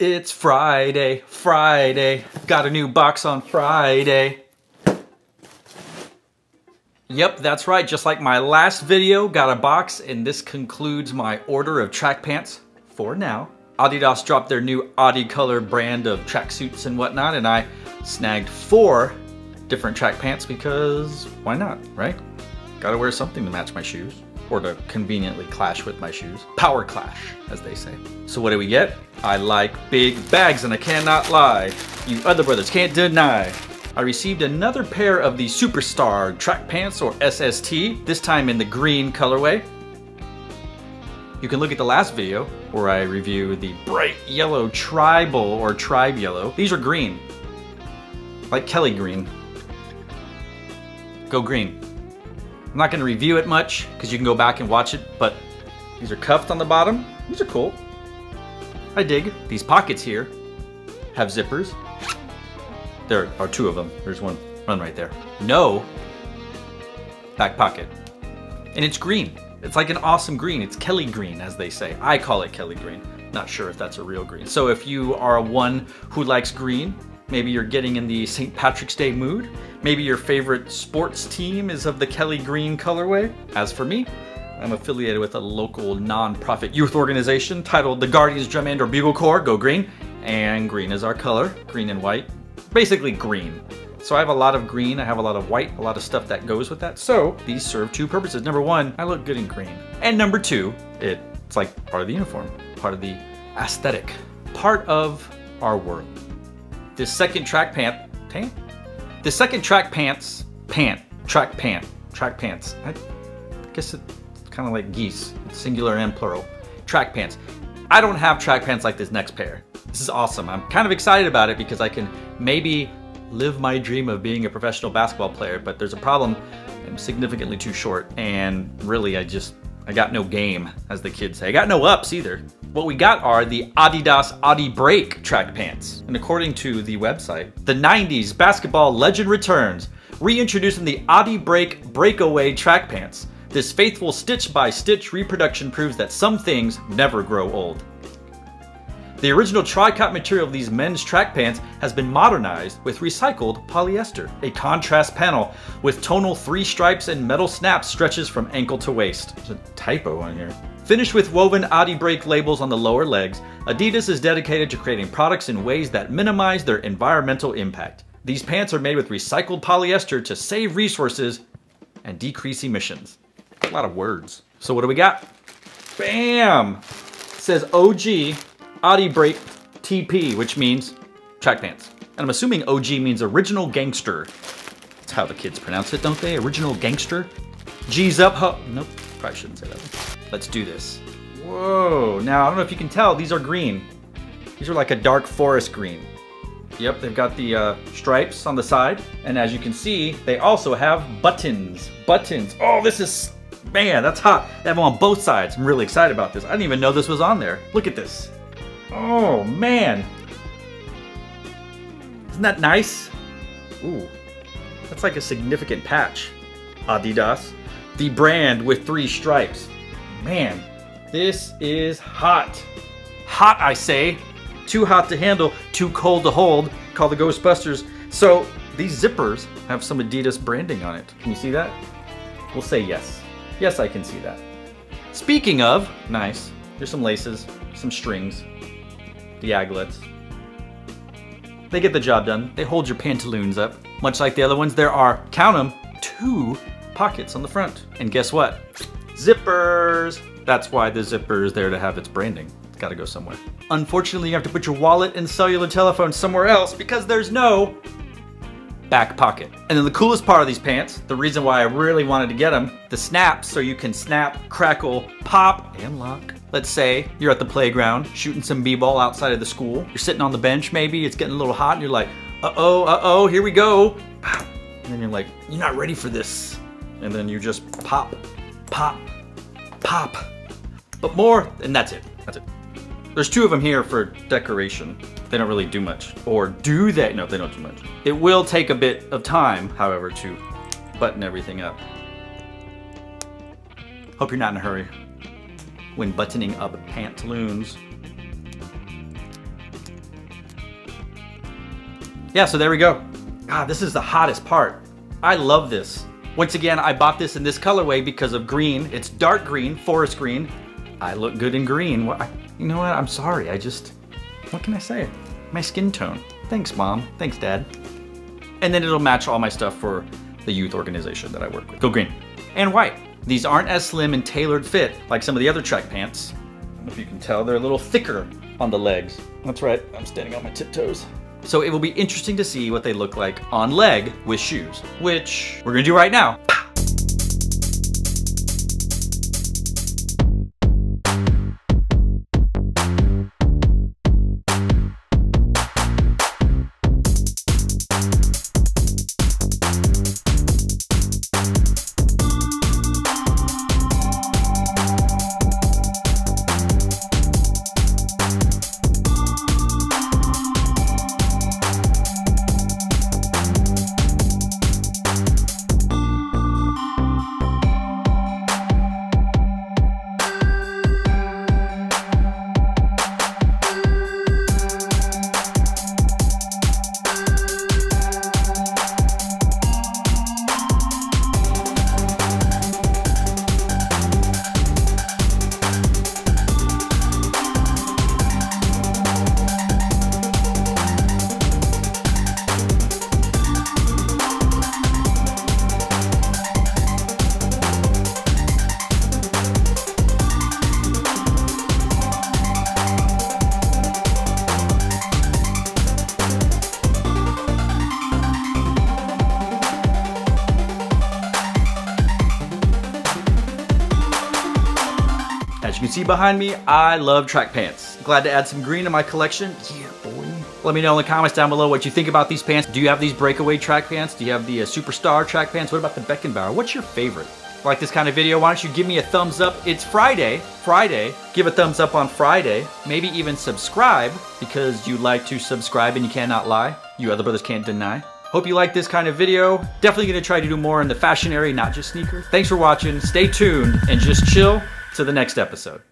It's Friday, Friday. Got a new box on Friday. Yep, that's right. Just like my last video, got a box, and this concludes my order of track pants for now. Adidas dropped their new Adicolor brand of tracksuits and whatnot, and I snagged four different track pants because why not, right? Gotta wear something to match my shoes or to conveniently clash with my shoes. Power clash, as they say. So what do we get? I like big bags and I cannot lie. You other brothers can't deny. I received another pair of the Superstar track pants or SST, this time in the green colorway. You can look at the last video where I review the bright yellow tribal or tribe yellow. These are green, like Kelly green. Go green. I'm not gonna review it much because you can go back and watch it, but these are cuffed on the bottom. These are cool. I dig. These pockets here have zippers. There are two of them. There's one, one right there. No back pocket. And it's green. It's like an awesome green. It's Kelly green, as they say. I call it Kelly green. Not sure if that's a real green. So if you are one who likes green, maybe you're getting in the St. Patrick's Day mood, Maybe your favorite sports team is of the Kelly Green colorway. As for me, I'm affiliated with a local non-profit youth organization titled the Guardians Drum and or Bugle Corps, go green, and green is our color, green and white, basically green. So I have a lot of green, I have a lot of white, a lot of stuff that goes with that. So these serve two purposes. Number one, I look good in green. And number two, it's like part of the uniform, part of the aesthetic, part of our world. This second track pant, pant? The second track pants, pant, track pant, track pants. I guess it's kind of like geese, singular and plural. Track pants. I don't have track pants like this next pair. This is awesome. I'm kind of excited about it because I can maybe live my dream of being a professional basketball player, but there's a problem. I'm significantly too short, and really, I just, I got no game, as the kids say. I got no ups either. What we got are the Adidas Adibreak track pants. And according to the website, the 90s basketball legend returns, reintroducing the Adibreak Breakaway track pants. This faithful stitch by stitch reproduction proves that some things never grow old. The original tricot material of these men's track pants has been modernized with recycled polyester. A contrast panel with tonal three stripes and metal snaps stretches from ankle to waist. There's a typo on here. Finished with woven Adibreak labels on the lower legs, Adidas is dedicated to creating products in ways that minimize their environmental impact. These pants are made with recycled polyester to save resources and decrease emissions. A lot of words. So what do we got? Bam! It says OG Adibreak TP, which means track pants. And I'm assuming OG means original gangster. That's how the kids pronounce it, don't they? Original gangster? G's up, ho- nope, probably shouldn't say that. Let's do this. Whoa, now I don't know if you can tell, these are green. These are like a dark forest green. Yep, they've got the uh, stripes on the side. And as you can see, they also have buttons. Buttons. Oh, this is, man, that's hot. They have them on both sides. I'm really excited about this. I didn't even know this was on there. Look at this. Oh, man. Isn't that nice? Ooh, that's like a significant patch. Adidas. The brand with three stripes. Man, this is hot. Hot, I say. Too hot to handle, too cold to hold. Call the Ghostbusters. So these zippers have some Adidas branding on it. Can you see that? We'll say yes. Yes, I can see that. Speaking of, nice. There's some laces, some strings, the aglets. They get the job done. They hold your pantaloons up. Much like the other ones, there are, count them, two pockets on the front. And guess what? Zippers! That's why the zipper is there to have its branding. It's gotta go somewhere. Unfortunately, you have to put your wallet and cellular telephone somewhere else because there's no back pocket. And then the coolest part of these pants, the reason why I really wanted to get them, the snaps so you can snap, crackle, pop, and lock. Let's say you're at the playground shooting some b-ball outside of the school. You're sitting on the bench maybe, it's getting a little hot and you're like, uh-oh, uh-oh, here we go. And then you're like, you're not ready for this. And then you just pop pop, pop. But more, and that's it. That's it. There's two of them here for decoration. They don't really do much. Or do they? No, they don't do much. It will take a bit of time, however, to button everything up. Hope you're not in a hurry when buttoning up pantaloons. yeah, so there we go. God, this is the hottest part. I love this. Once again, I bought this in this colorway because of green. It's dark green, forest green. I look good in green. I, you know what? I'm sorry. I just, what can I say? My skin tone. Thanks, mom. Thanks, dad. And then it'll match all my stuff for the youth organization that I work with. Go green. And white. These aren't as slim and tailored fit like some of the other track pants. I don't know if you can tell, they're a little thicker on the legs. That's right, I'm standing on my tiptoes. So it will be interesting to see what they look like on leg with shoes, which we're gonna do right now. See behind me, I love track pants. Glad to add some green to my collection. Yeah, boy. Let me know in the comments down below what you think about these pants. Do you have these breakaway track pants? Do you have the uh, Superstar track pants? What about the Beckenbauer? What's your favorite? Like this kind of video, why don't you give me a thumbs up? It's Friday, Friday. Give a thumbs up on Friday. Maybe even subscribe because you like to subscribe and you cannot lie. You other brothers can't deny. Hope you like this kind of video. Definitely gonna try to do more in the fashion area, not just sneakers. Thanks for watching. Stay tuned and just chill to the next episode.